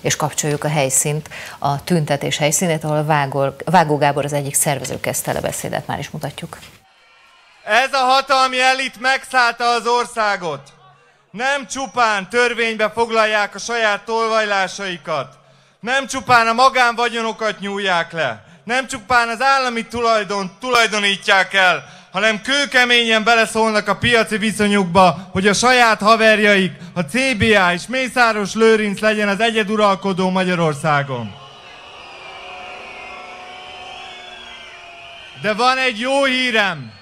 és kapcsoljuk a helyszínt, a tüntetés helyszínét, ahol Vágó, Vágó Gábor az egyik szervező kezdte a beszédet, már is mutatjuk. Ez a hatalmi elit megszállta az országot. Nem csupán törvénybe foglalják a saját tolvajlásaikat, nem csupán a magánvagyonokat nyúlják le, nem csupán az állami tulajdon tulajdonítják el, hanem kőkeményen beleszólnak a piaci viszonyukba, hogy a saját haverjaik, a CBA és Mészáros Lőrinc legyen az egyeduralkodó Magyarországon. De van egy jó hírem.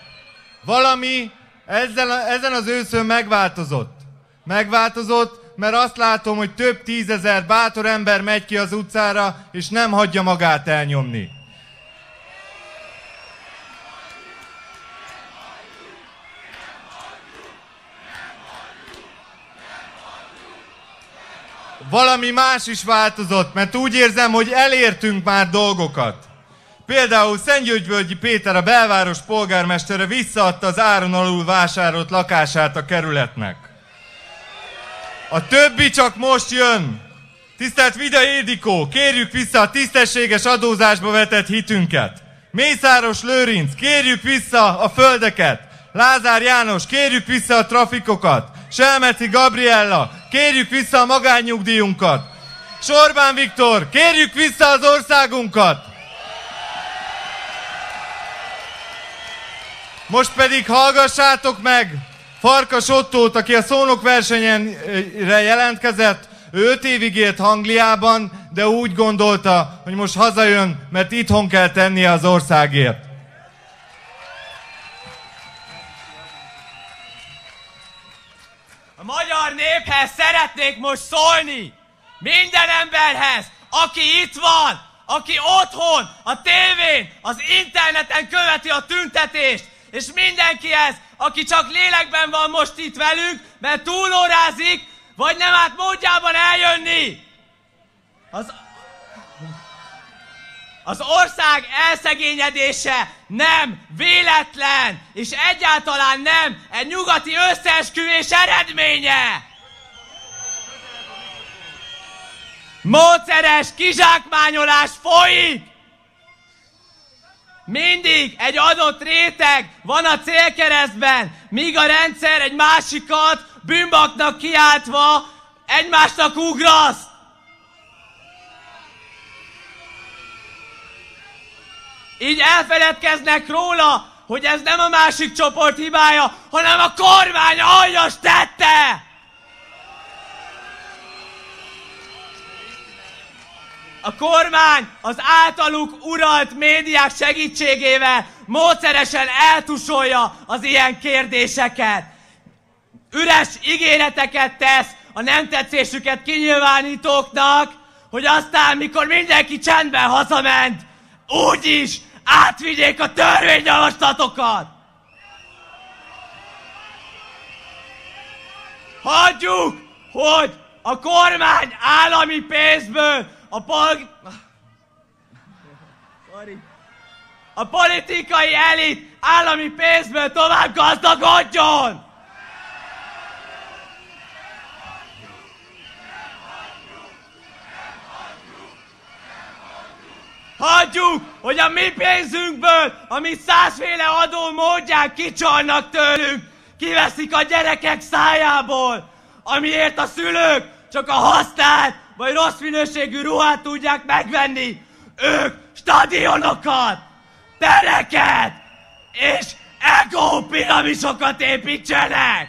Valami ezzel, ezen az őszön megváltozott. Megváltozott, mert azt látom, hogy több tízezer bátor ember megy ki az utcára, és nem hagyja magát elnyomni. Valami más is változott, mert úgy érzem, hogy elértünk már dolgokat. Például Szentgyörgyvölgyi Péter, a belváros polgármestere visszaadta az áron alul vásárolt lakását a kerületnek. A többi csak most jön. Tisztelt Vida Édikó, kérjük vissza a tisztességes adózásba vetett hitünket. Mészáros Lőrinc, kérjük vissza a földeket. Lázár János, kérjük vissza a trafikokat. Selmeci Gabriella, kérjük vissza a magánnyugdíjunkat. Sorbán Viktor, kérjük vissza az országunkat. Most pedig hallgassátok meg Farkas Ottót, aki a szónok versenyenre jelentkezett. Ő öt évig élt Angliában, de úgy gondolta, hogy most hazajön, mert itthon kell tennie az országért. Néphez szeretnék most szólni. Minden emberhez, aki itt van, aki otthon, a tévén, az interneten követi a tüntetést, és mindenkihez, aki csak lélekben van most itt velünk, mert túlórázik, vagy nem át módjában eljönni. Az az ország elszegényedése nem véletlen, és egyáltalán nem egy nyugati összeesküvés eredménye. Módszeres kizsákmányolás folyik. Mindig egy adott réteg van a célkeresztben, míg a rendszer egy másikat bűnbaknak kiáltva egymásnak ugraszt. Így elfeledkeznek róla, hogy ez nem a másik csoport hibája, hanem a kormány aljas tette! A kormány az általuk uralt médiák segítségével módszeresen eltusolja az ilyen kérdéseket. Üres ígéreteket tesz a nem tetszésüket kinyilvánítóknak, hogy aztán, mikor mindenki csendben hazament, úgyis átvigyék a törvényjavaslatokat! Hagyjuk, hogy a kormány állami pénzből a pol... A politikai elit állami pénzből tovább gazdagodjon! Hagyjuk, hogy a mi pénzünkből, ami százféle adó módján kicsalnak tőlünk, kiveszik a gyerekek szájából, amiért a szülők csak a használt vagy rossz minőségű ruhát tudják megvenni. Ők stadionokat, tereket és ego piramisokat építsenek!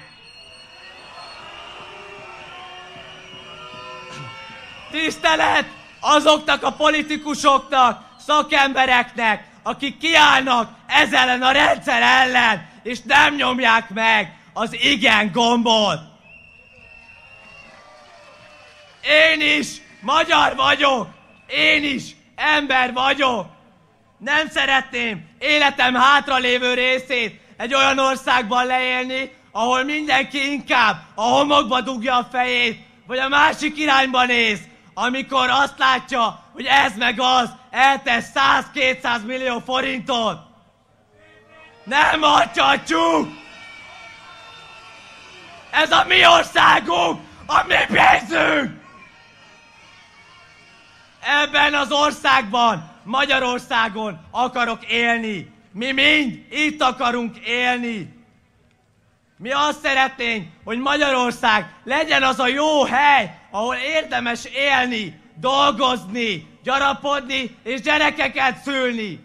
Tisztelet azoknak a politikusoknak, szakembereknek, akik kiállnak ez ellen a rendszer ellen, és nem nyomják meg az igen gombot. Én is magyar vagyok, én is ember vagyok. Nem szeretném életem hátralévő részét egy olyan országban leélni, ahol mindenki inkább a homokba dugja a fejét, vagy a másik irányba néz, amikor azt látja, hogy ez meg az eltesz 100-200 millió forintot. Nem adhatjuk! Ez a mi országunk, a mi pénzünk! Ebben az országban, Magyarországon akarok élni. Mi mind itt akarunk élni. Mi azt szeretnénk, hogy Magyarország legyen az a jó hely, ahol érdemes élni, dolgozni, gyarapodni és gyerekeket szülni.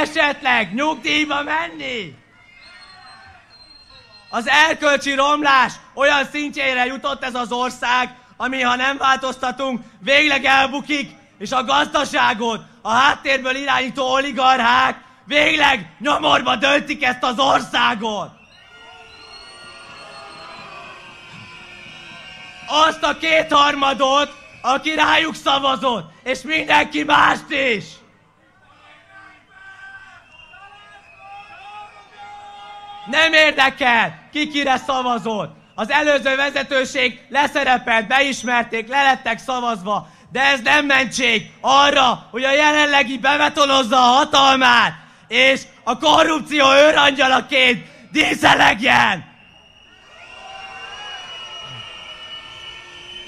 Esetleg nyugdíjba menni. Az erkölcsi romlás olyan szintjére jutott ez az ország, ami ha nem változtatunk, végleg elbukik, és a gazdaságot a háttérből irányító oligarchák végleg nyomorba döntik ezt az országot. Azt a kétharmadot, aki rájuk szavazott, és mindenki mást is. Nem érdekel, ki kire szavazott. Az előző vezetőség leszerepelt, beismerték, lelettek szavazva, de ez nem mentség arra, hogy a jelenlegi bevetonozza a hatalmát, és a korrupció őrangyalaként díszelegjen!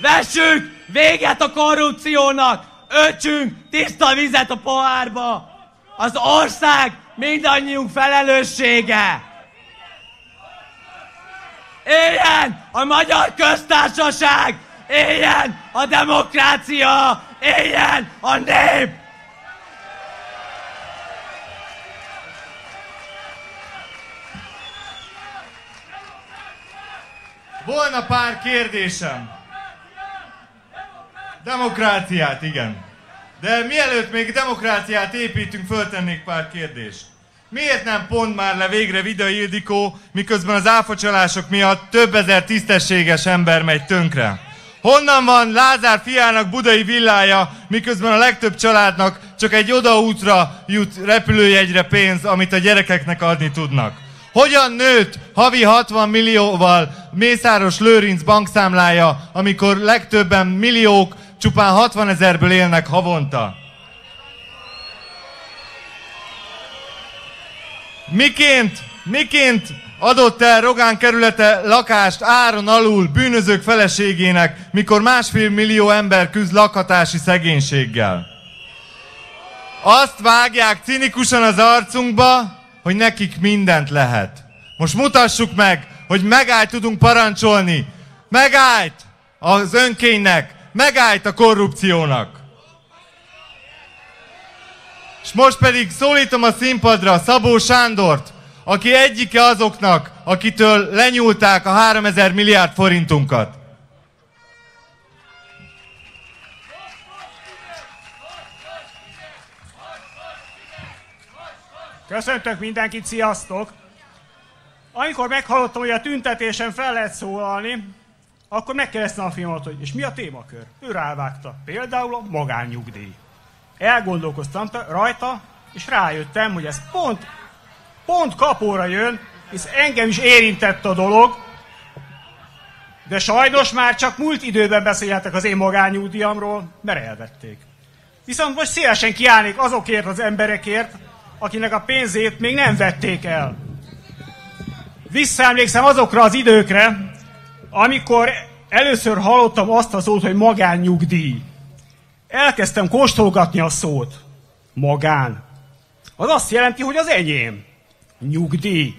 Vessük véget a korrupciónak! Ötsünk tiszta vizet a pohárba! Az ország mindannyiunk felelőssége! Éljen a magyar köztársaság! Éljen a demokrácia! Éljen a nép! Volna pár kérdésem. Demokráciát, igen. De mielőtt még demokráciát építünk, föltennék pár kérdést. Miért nem pont már le végre Vida Ildikó, miközben az áfacsalások miatt több ezer tisztességes ember megy tönkre? Honnan van Lázár fiának budai villája, miközben a legtöbb családnak csak egy odaútra jut repülőjegyre pénz, amit a gyerekeknek adni tudnak? Hogyan nőtt havi 60 millióval Mészáros Lőrinc bankszámlája, amikor legtöbben milliók csupán 60 ezerből élnek havonta? Miként, miként adott el Rogán kerülete lakást áron alul bűnözők feleségének, mikor másfél millió ember küzd lakhatási szegénységgel? Azt vágják cinikusan az arcunkba, hogy nekik mindent lehet. Most mutassuk meg, hogy megállt tudunk parancsolni. Megállt az önkénynek, megállt a korrupciónak. És most pedig szólítom a színpadra Szabó Sándort, aki egyike azoknak, akitől lenyúlták a 3000 milliárd forintunkat. Köszöntök mindenkit, sziasztok! Amikor meghallottam, hogy a tüntetésen fel lehet szólalni, akkor megkérdeztem a filmet, hogy és mi a témakör? Ő rávágta. Például a magánnyugdíj. Elgondolkoztam rajta, és rájöttem, hogy ez pont, pont kapóra jön, hisz engem is érintett a dolog, de sajnos már csak múlt időben beszélhetek az én magányúdiamról, mert elvették. Viszont most szívesen kiállnék azokért az emberekért, akinek a pénzét még nem vették el. Visszaemlékszem azokra az időkre, amikor először hallottam azt a szót, hogy magánnyugdíj. Elkezdtem kóstolgatni a szót. Magán. Az azt jelenti, hogy az enyém. Nyugdíj.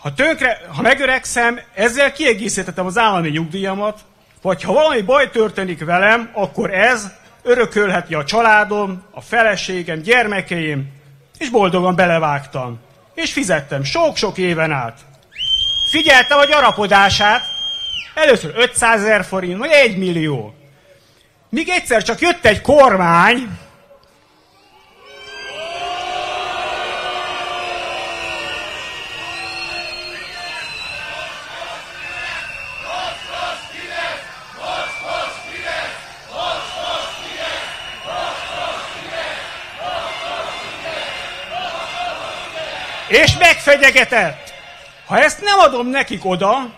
Ha, tönkre, ha megöregszem, ezzel kiegészítettem az állami nyugdíjamat, vagy ha valami baj történik velem, akkor ez örökölheti a családom, a feleségem, gyermekeim, és boldogan belevágtam. És fizettem sok-sok éven át. Figyeltem a gyarapodását, először 500 ezer forint, vagy 1 millió. Míg egyszer csak jött egy kormány, és megfegyegetett. Ha ezt nem adom nekik oda,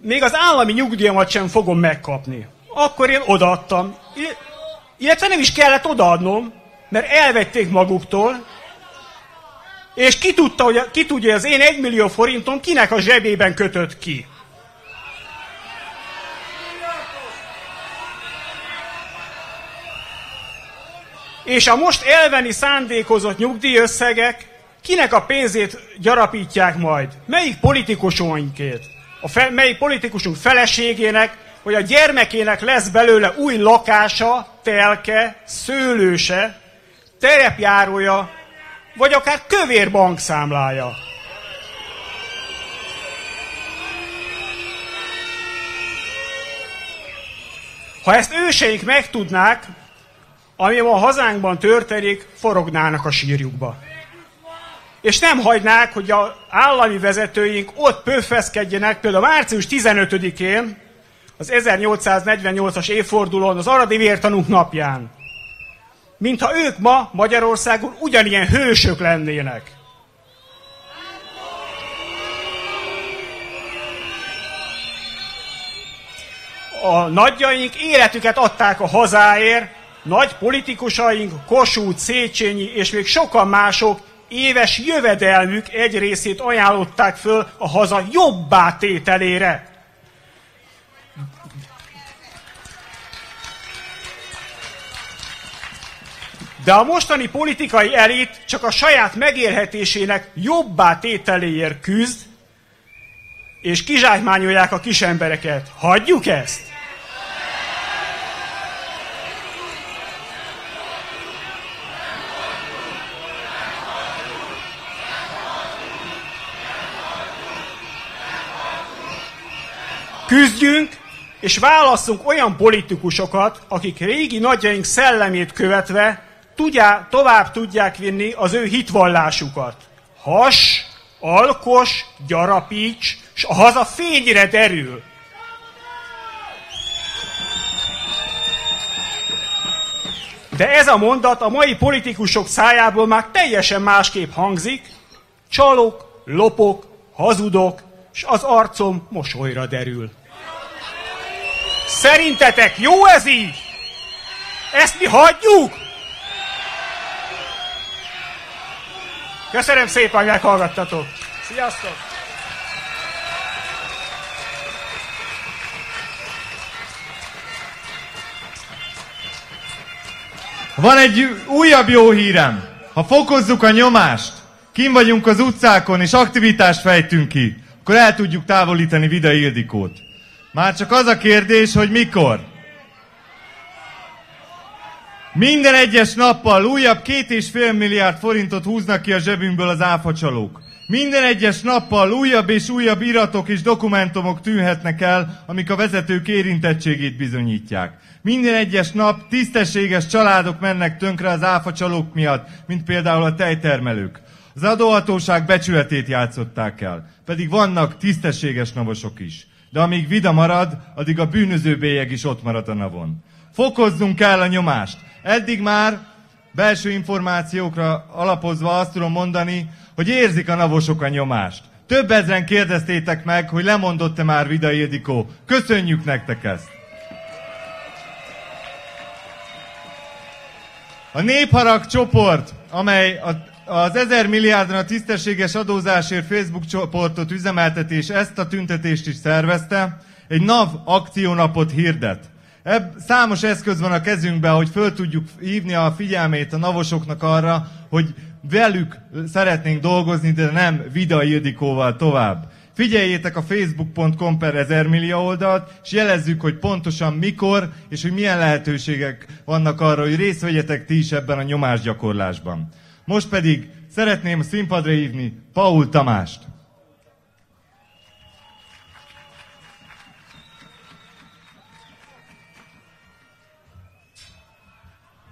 még az állami nyugdíjamat sem fogom megkapni akkor én odaadtam. Illetve nem is kellett odaadnom, mert elvették maguktól, és ki, tudta, hogy, ki tudja, az én egymillió forintom kinek a zsebében kötött ki. És a most elveni szándékozott nyugdíjösszegek kinek a pénzét gyarapítják majd? Melyik politikusainkét? A fe, melyik politikusunk feleségének, hogy a gyermekének lesz belőle új lakása, telke, szőlőse, terepjárója, vagy akár kövér bankszámlája. Ha ezt őseink megtudnák, ami a hazánkban történik, forognának a sírjukba. És nem hagynák, hogy az állami vezetőink ott pöffeszkedjenek, például március 15-én, az 1848-as évfordulón, az Aradi Vértanúk napján. Mintha ők ma Magyarországon ugyanilyen hősök lennének. A nagyjaink életüket adták a hazáért, nagy politikusaink, Kossuth, Széchenyi és még sokan mások éves jövedelmük egy részét ajánlották föl a haza jobbá tételére. De a mostani politikai elit csak a saját megélhetésének jobbá tételéért küzd, és kizsákmányolják a kisembereket. Hagyjuk ezt? Küzdjünk, és válasszunk olyan politikusokat, akik régi nagyjaink szellemét követve tudjá, tovább tudják vinni az ő hitvallásukat. Has, alkos, gyarapíts, és a haza fényre derül. De ez a mondat a mai politikusok szájából már teljesen másképp hangzik. Csalok, lopok, hazudok, és az arcom mosolyra derül. Szerintetek jó ez így? Ezt mi hagyjuk? Köszönöm szépen, hogy meghallgattatok. Sziasztok! Van egy újabb jó hírem. Ha fokozzuk a nyomást, kim vagyunk az utcákon és aktivitást fejtünk ki, akkor el tudjuk távolítani Vida Ildikót. Már csak az a kérdés, hogy mikor. Minden egyes nappal újabb két és fél milliárd forintot húznak ki a zsebünkből az áfacsalók. Minden egyes nappal újabb és újabb iratok és dokumentumok tűnhetnek el, amik a vezetők érintettségét bizonyítják. Minden egyes nap tisztességes családok mennek tönkre az áfacsalók miatt, mint például a tejtermelők. Az adóhatóság becsületét játszották el, pedig vannak tisztességes navosok is. De amíg vida marad, addig a bűnöző bélyeg is ott marad a navon. Fokozzunk el a nyomást. Eddig már belső információkra alapozva azt tudom mondani, hogy érzik a navosok a nyomást. Több ezren kérdeztétek meg, hogy lemondott-e már Vida Ildikó. Köszönjük nektek ezt! A Népharag csoport, amely az 1000 milliárdra a tisztességes adózásért Facebook csoportot üzemelteti, és ezt a tüntetést is szervezte, egy NAV akciónapot hirdet. Ebb, számos eszköz van a kezünkben, hogy föl tudjuk hívni a figyelmét a navosoknak arra, hogy velük szeretnénk dolgozni, de nem Vida Ildikóval tovább. Figyeljétek a facebook.com per 1000 millió oldalt, és jelezzük, hogy pontosan mikor, és hogy milyen lehetőségek vannak arra, hogy részt vegyetek ti is ebben a nyomásgyakorlásban. Most pedig szeretném színpadra hívni Paul Tamást.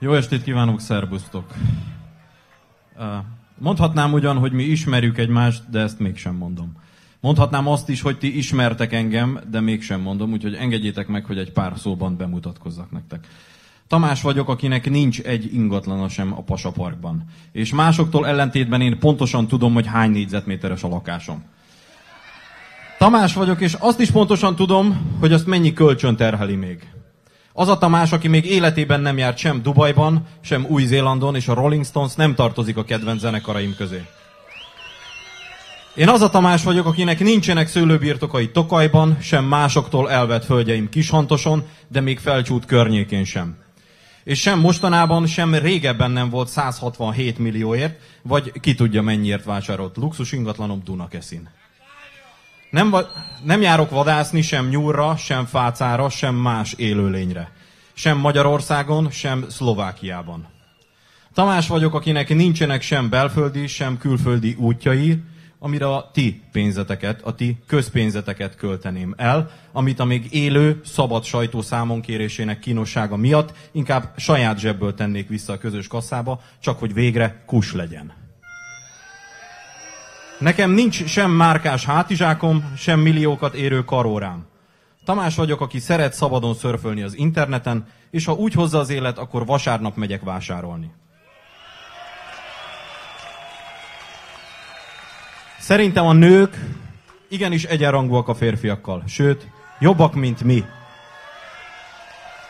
Jó estét kívánok, szerbusztok! Mondhatnám ugyan, hogy mi ismerjük egymást, de ezt mégsem mondom. Mondhatnám azt is, hogy ti ismertek engem, de mégsem mondom, úgyhogy engedjétek meg, hogy egy pár szóban bemutatkozzak nektek. Tamás vagyok, akinek nincs egy ingatlana sem a Pasa Parkban. És másoktól ellentétben én pontosan tudom, hogy hány négyzetméteres a lakásom. Tamás vagyok, és azt is pontosan tudom, hogy azt mennyi kölcsön terheli még. Az a Tamás, aki még életében nem járt sem Dubajban, sem Új-Zélandon, és a Rolling Stones nem tartozik a kedvenc zenekaraim közé. Én az a Tamás vagyok, akinek nincsenek szőlőbirtokai Tokajban, sem másoktól elvett földjeim Kishantoson, de még felcsút környékén sem. És sem mostanában, sem régebben nem volt 167 millióért, vagy ki tudja mennyiért vásárolt luxus ingatlanom Dunakeszin. Nem, nem járok vadászni sem nyúlra, sem fácára, sem más élőlényre. Sem Magyarországon, sem Szlovákiában. Tamás vagyok, akinek nincsenek sem belföldi, sem külföldi útjai, amire a ti pénzeteket, a ti közpénzeteket költeném el, amit a még élő, szabad sajtó számonkérésének kínossága miatt inkább saját zsebből tennék vissza a közös kasszába, csak hogy végre kus legyen. Nekem nincs sem márkás hátizsákom, sem milliókat érő karórám. Tamás vagyok, aki szeret szabadon szörfölni az interneten, és ha úgy hozza az élet, akkor vasárnap megyek vásárolni. Szerintem a nők igenis egyenrangúak a férfiakkal, sőt, jobbak, mint mi.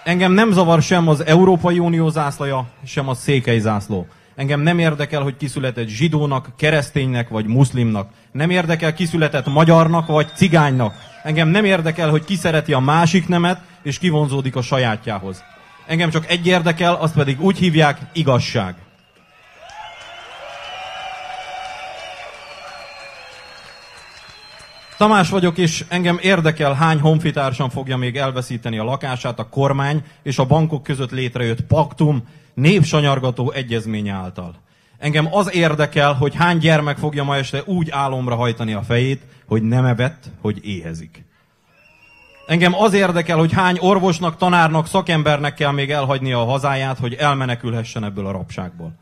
Engem nem zavar sem az Európai Unió zászlaja, sem a székely zászló. Engem nem érdekel, hogy kiszületett zsidónak, kereszténynek vagy muszlimnak. Nem érdekel, kiszületett magyarnak vagy cigánynak. Engem nem érdekel, hogy ki szereti a másik nemet, és kivonzódik a sajátjához. Engem csak egy érdekel, azt pedig úgy hívják igazság. Tamás vagyok, és engem érdekel, hány honfitársam fogja még elveszíteni a lakását a kormány és a bankok között létrejött paktum népsanyargató egyezmény által. Engem az érdekel, hogy hány gyermek fogja ma este úgy álomra hajtani a fejét, hogy nem evett, hogy éhezik. Engem az érdekel, hogy hány orvosnak, tanárnak, szakembernek kell még elhagynia a hazáját, hogy elmenekülhessen ebből a rabságból.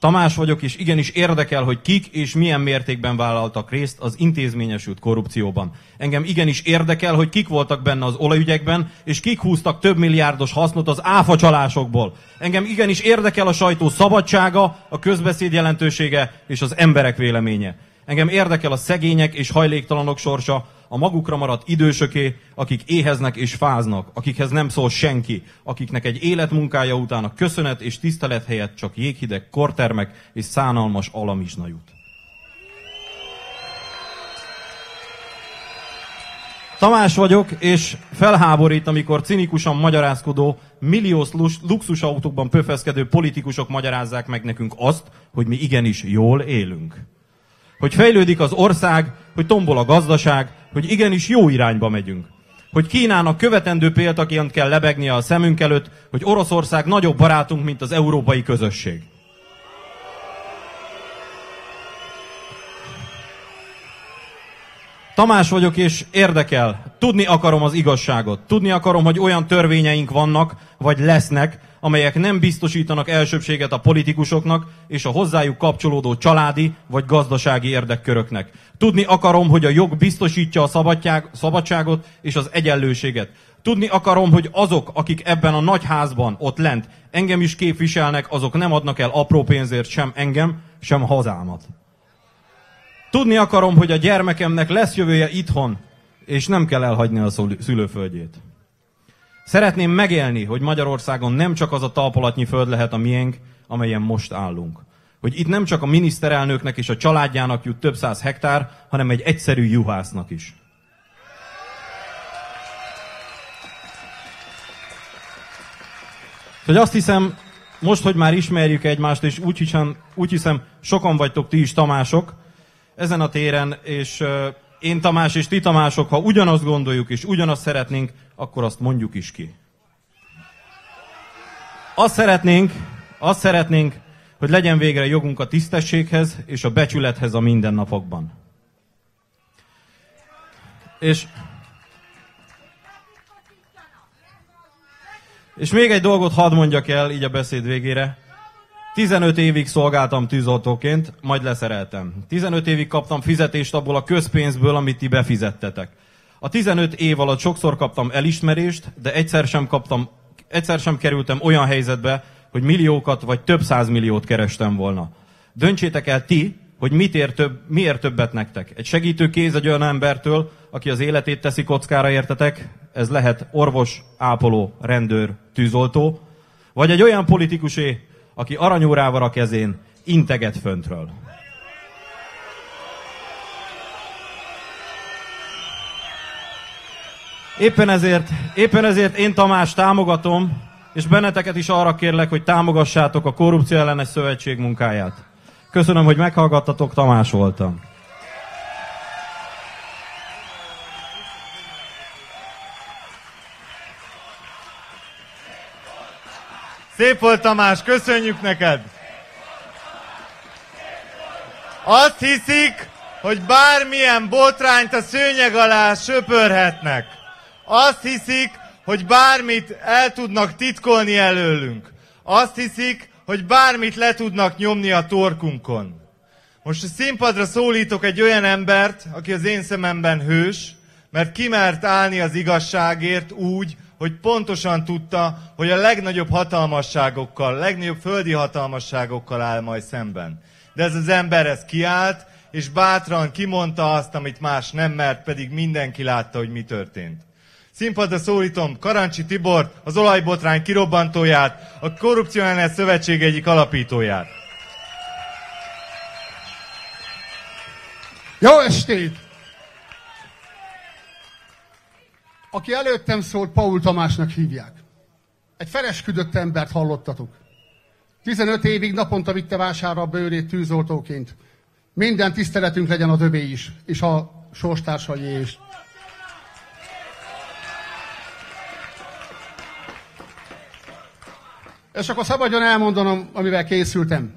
Tamás vagyok, és igenis érdekel, hogy kik és milyen mértékben vállaltak részt az intézményesült korrupcióban. Engem igenis érdekel, hogy kik voltak benne az olajügyekben, és kik húztak több milliárdos hasznot az áfacsalásokból. Engem igenis érdekel a sajtó szabadsága, a közbeszéd jelentősége és az emberek véleménye. Engem érdekel a szegények és hajléktalanok sorsa, a magukra maradt idősöké, akik éheznek és fáznak, akikhez nem szól senki, akiknek egy életmunkája után a köszönet és tisztelet helyett csak jéghideg kortermek és szánalmas alamizsna jut. Tamás vagyok, és felháborít, amikor cinikusan magyarázkodó, milliós luxusautókban pöfeszkedő politikusok magyarázzák meg nekünk azt, hogy mi igenis jól élünk hogy fejlődik az ország, hogy tombol a gazdaság, hogy igenis jó irányba megyünk. Hogy Kínának követendő példaként kell lebegnie a szemünk előtt, hogy Oroszország nagyobb barátunk, mint az európai közösség. Tamás vagyok, és érdekel. Tudni akarom az igazságot. Tudni akarom, hogy olyan törvényeink vannak, vagy lesznek, amelyek nem biztosítanak elsőbséget a politikusoknak és a hozzájuk kapcsolódó családi vagy gazdasági érdekköröknek. Tudni akarom, hogy a jog biztosítja a szabadságot és az egyenlőséget. Tudni akarom, hogy azok, akik ebben a nagy házban ott lent engem is képviselnek, azok nem adnak el apró pénzért sem engem, sem hazámat. Tudni akarom, hogy a gyermekemnek lesz jövője itthon, és nem kell elhagyni a szülőföldjét. Szeretném megélni, hogy Magyarországon nem csak az a talpalatnyi föld lehet a miénk, amelyen most állunk. Hogy itt nem csak a miniszterelnöknek és a családjának jut több száz hektár, hanem egy egyszerű juhásznak is. Hogy azt hiszem, most, hogy már ismerjük egymást, és úgy hiszem, úgy hiszem sokan vagytok ti is Tamások, ezen a téren, és én Tamás és ti Tamások, ha ugyanazt gondoljuk és ugyanazt szeretnénk, akkor azt mondjuk is ki. Azt szeretnénk, azt szeretnénk, hogy legyen végre jogunk a tisztességhez és a becsülethez a mindennapokban. És, és még egy dolgot hadd mondjak el így a beszéd végére. 15 évig szolgáltam tűzoltóként, majd leszereltem. 15 évig kaptam fizetést abból a közpénzből, amit ti befizettetek. A 15 év alatt sokszor kaptam elismerést, de egyszer sem kaptam, egyszer sem kerültem olyan helyzetbe, hogy milliókat vagy több százmilliót kerestem volna. Döntsétek el ti, hogy mit ér több, miért többet nektek. Egy segítő kéz egy olyan embertől, aki az életét teszi kockára, értetek? Ez lehet orvos, ápoló, rendőr, tűzoltó, vagy egy olyan politikusé, aki aranyórával a kezén integet föntről. Éppen ezért, éppen ezért én Tamás támogatom, és benneteket is arra kérlek, hogy támogassátok a Korrupció ellenes szövetség munkáját. Köszönöm, hogy meghallgattatok, Tamás voltam. Szép volt Tamás, köszönjük neked! Azt hiszik, hogy bármilyen botrányt a szőnyeg alá söpörhetnek. Azt hiszik, hogy bármit el tudnak titkolni előlünk. Azt hiszik, hogy bármit le tudnak nyomni a torkunkon. Most a színpadra szólítok egy olyan embert, aki az én szememben hős, mert kimert állni az igazságért úgy, hogy pontosan tudta, hogy a legnagyobb hatalmasságokkal, legnagyobb földi hatalmasságokkal áll majd szemben. De ez az ember ez kiállt, és bátran kimondta azt, amit más nem mert, pedig mindenki látta, hogy mi történt. Színpadra szólítom Karancsi Tibor, az olajbotrány kirobbantóját, a Korrupció szövetség egyik alapítóját. Jó estét! Aki előttem szólt, Paul Tamásnak hívják. Egy felesküdött embert hallottatok. 15 évig naponta vitte vásárra a bőrét tűzoltóként. Minden tiszteletünk legyen a dövé is, és a sorstársai is. És akkor szabadjon elmondanom, amivel készültem.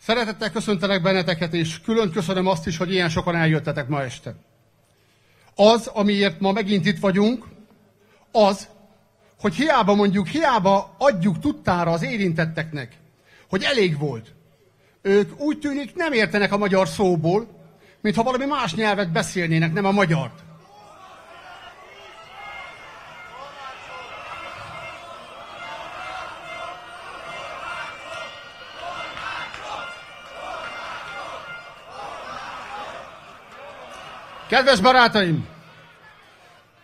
Szeretettel köszöntelek benneteket, és külön köszönöm azt is, hogy ilyen sokan eljöttetek ma este. Az, amiért ma megint itt vagyunk, az, hogy hiába mondjuk, hiába adjuk tudtára az érintetteknek, hogy elég volt. Ők úgy tűnik nem értenek a magyar szóból, mintha valami más nyelvet beszélnének, nem a magyart. Kedves barátaim!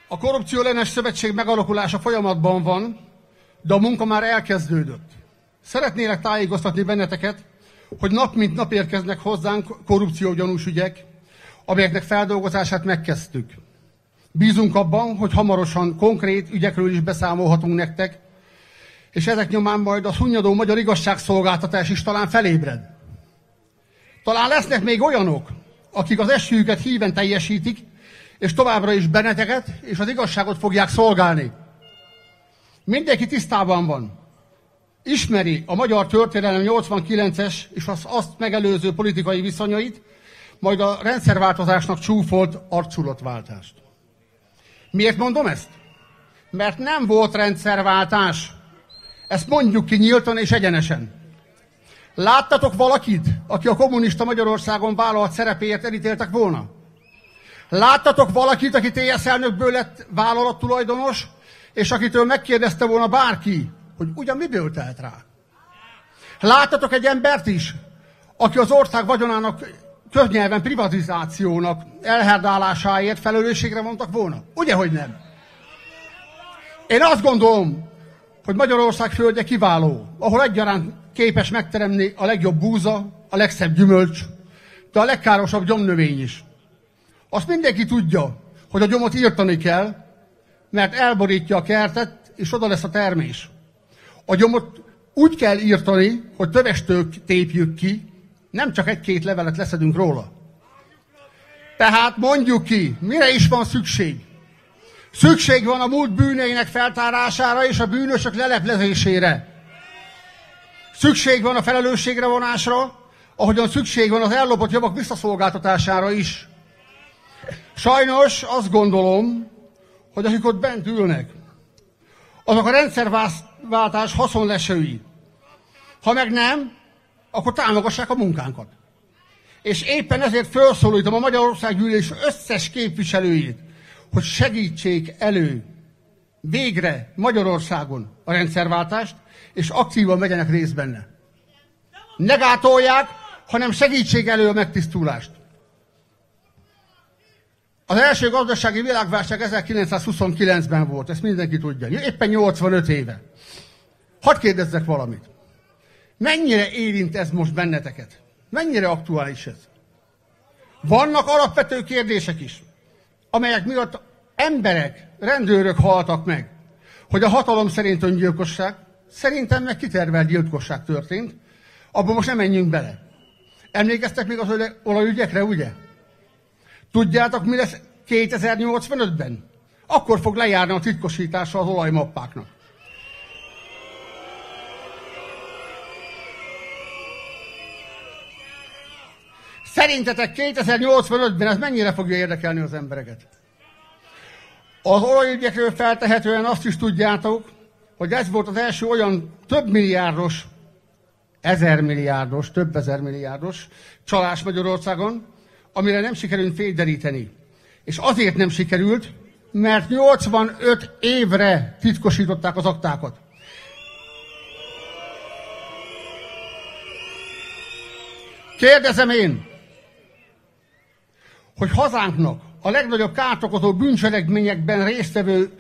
A korrupció ellenes szövetség megalakulása folyamatban van, de a munka már elkezdődött. Szeretnélek tájékoztatni benneteket, hogy nap mint nap érkeznek hozzánk korrupciógyanús ügyek, amelyeknek feldolgozását megkezdtük. Bízunk abban, hogy hamarosan konkrét ügyekről is beszámolhatunk nektek, és ezek nyomán majd a szunnyadó magyar igazságszolgáltatás is talán felébred. Talán lesznek még olyanok, akik az esőjüket híven teljesítik, és továbbra is benneteket és az igazságot fogják szolgálni. Mindenki tisztában van. Ismeri a magyar történelem 89-es és az azt megelőző politikai viszonyait, majd a rendszerváltozásnak csúfolt arculatváltást. Miért mondom ezt? Mert nem volt rendszerváltás. Ezt mondjuk ki nyíltan és egyenesen. Láttatok valakit, aki a kommunista Magyarországon vállalt szerepéért elítéltek volna? Láttatok valakit, aki TSZ elnökből lett vállalattulajdonos, és akitől megkérdezte volna bárki, hogy ugyan miből telt rá? Láttatok egy embert is, aki az ország vagyonának köznyelven privatizációnak elherdálásáért felelősségre mondtak volna? Ugye, hogy nem? Én azt gondolom, hogy Magyarország földje kiváló, ahol egyaránt képes megteremni a legjobb búza, a legszebb gyümölcs, de a legkárosabb gyomnövény is. Azt mindenki tudja, hogy a gyomot írtani kell, mert elborítja a kertet, és oda lesz a termés. A gyomot úgy kell írtani, hogy tövestől tépjük ki, nem csak egy-két levelet leszedünk róla. Tehát mondjuk ki, mire is van szükség. Szükség van a múlt bűneinek feltárására és a bűnösök leleplezésére. Szükség van a felelősségre vonásra, ahogyan szükség van az ellopott javak visszaszolgáltatására is. Sajnos azt gondolom, hogy akik ott bent ülnek, azok a rendszerváltás haszonlesői. Ha meg nem, akkor támogassák a munkánkat. És éppen ezért felszólítom a Magyarország gyűlés összes képviselőjét, hogy segítsék elő végre Magyarországon a rendszerváltást, és aktívan vegyenek részt benne. Ne gátolják, hanem segítség elő a megtisztulást. Az első gazdasági világválság 1929-ben volt, ezt mindenki tudja. Éppen 85 éve. Hadd kérdezzek valamit. Mennyire érint ez most benneteket? Mennyire aktuális ez? Vannak alapvető kérdések is, amelyek miatt emberek, rendőrök haltak meg. hogy a hatalom szerint öngyilkosság, szerintem meg kitervelt gyilkosság történt, abban most nem menjünk bele. Emlékeztek még az olajügyekre, ugye? Tudjátok, mi lesz 2085-ben? Akkor fog lejárni a titkosítása az olajmappáknak. Szerintetek 2085-ben ez mennyire fogja érdekelni az embereket? Az olajügyekről feltehetően azt is tudjátok, hogy ez volt az első olyan több milliárdos, ezer milliárdos, több ezer milliárdos csalás Magyarországon, amire nem sikerült fényderíteni. És azért nem sikerült, mert 85 évre titkosították az aktákat. Kérdezem én, hogy hazánknak a legnagyobb kárt okozó bűncselekményekben résztvevő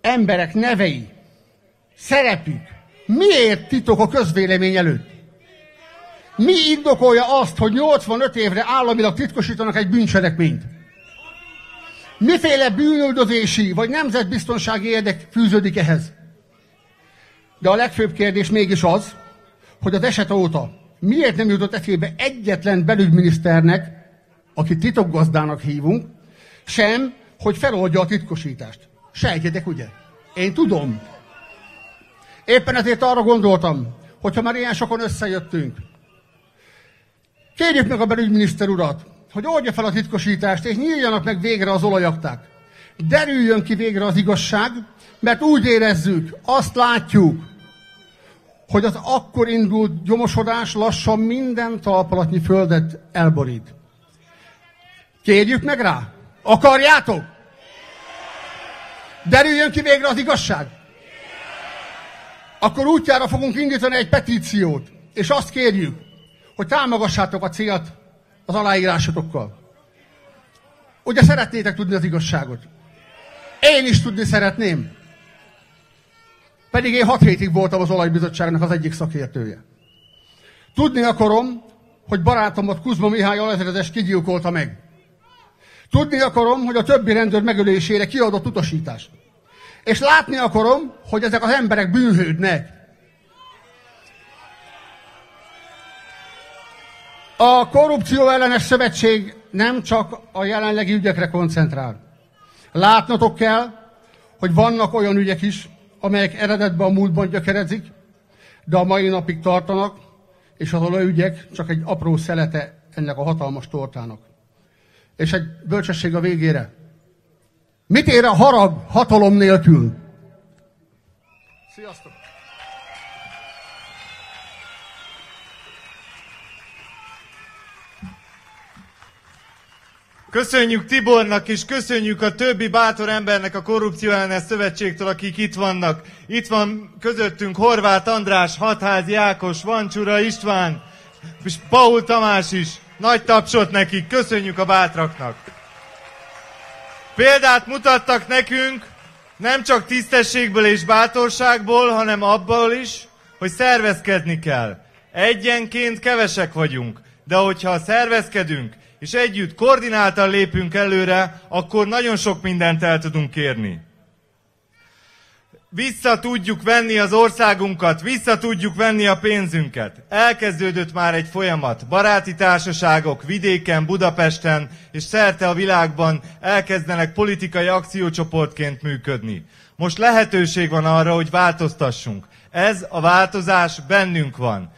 emberek nevei, szerepük, miért titok a közvélemény előtt? Mi indokolja azt, hogy 85 évre államilag titkosítanak egy bűncselekményt? Miféle bűnöldözési vagy nemzetbiztonsági érdek fűződik ehhez? De a legfőbb kérdés mégis az, hogy az eset óta miért nem jutott eszébe egyetlen belügyminiszternek, akit titokgazdának hívunk, sem, hogy feloldja a titkosítást. Sejtjetek, ugye? Én tudom. Éppen ezért arra gondoltam, hogyha már ilyen sokan összejöttünk, kérjük meg a belügyminiszter urat, hogy oldja fel a titkosítást, és nyíljanak meg végre az olajakták. Derüljön ki végre az igazság, mert úgy érezzük, azt látjuk, hogy az akkor indult gyomosodás lassan minden talpalatnyi földet elborít. Kérjük meg rá? Akarjátok? Derüljön ki végre az igazság? Akkor útjára fogunk indítani egy petíciót, és azt kérjük, hogy támogassátok a célt az aláírásotokkal. Ugye szeretnétek tudni az igazságot? Én is tudni szeretném. Pedig én hat hétig voltam az olajbizottságnak az egyik szakértője. Tudni akarom, hogy barátomat Kuzma Mihály alezredes kigyilkolta meg. Tudni akarom, hogy a többi rendőr megölésére kiadott utasítást. És látni akarom, hogy ezek az emberek bűnhődnek. A korrupció ellenes szövetség nem csak a jelenlegi ügyekre koncentrál. Látnotok kell, hogy vannak olyan ügyek is, amelyek eredetben a múltban gyökeredzik, de a mai napig tartanak, és az olajügyek csak egy apró szelete ennek a hatalmas tortának. És egy bölcsesség a végére. Mit ér a harag hatalom nélkül? Sziasztok! Köszönjük Tibornak, és köszönjük a többi bátor embernek a korrupció ellenes szövetségtől, akik itt vannak. Itt van közöttünk Horváth András, Hatházi Ákos, Vancsura István, és Paul Tamás is. Nagy tapsot nekik, köszönjük a bátraknak. Példát mutattak nekünk, nem csak tisztességből és bátorságból, hanem abból is, hogy szervezkedni kell. Egyenként kevesek vagyunk, de hogyha szervezkedünk, és együtt koordináltan lépünk előre, akkor nagyon sok mindent el tudunk kérni. Vissza tudjuk venni az országunkat, vissza tudjuk venni a pénzünket. Elkezdődött már egy folyamat. Baráti társaságok vidéken, Budapesten és szerte a világban elkezdenek politikai akciócsoportként működni. Most lehetőség van arra, hogy változtassunk. Ez a változás bennünk van.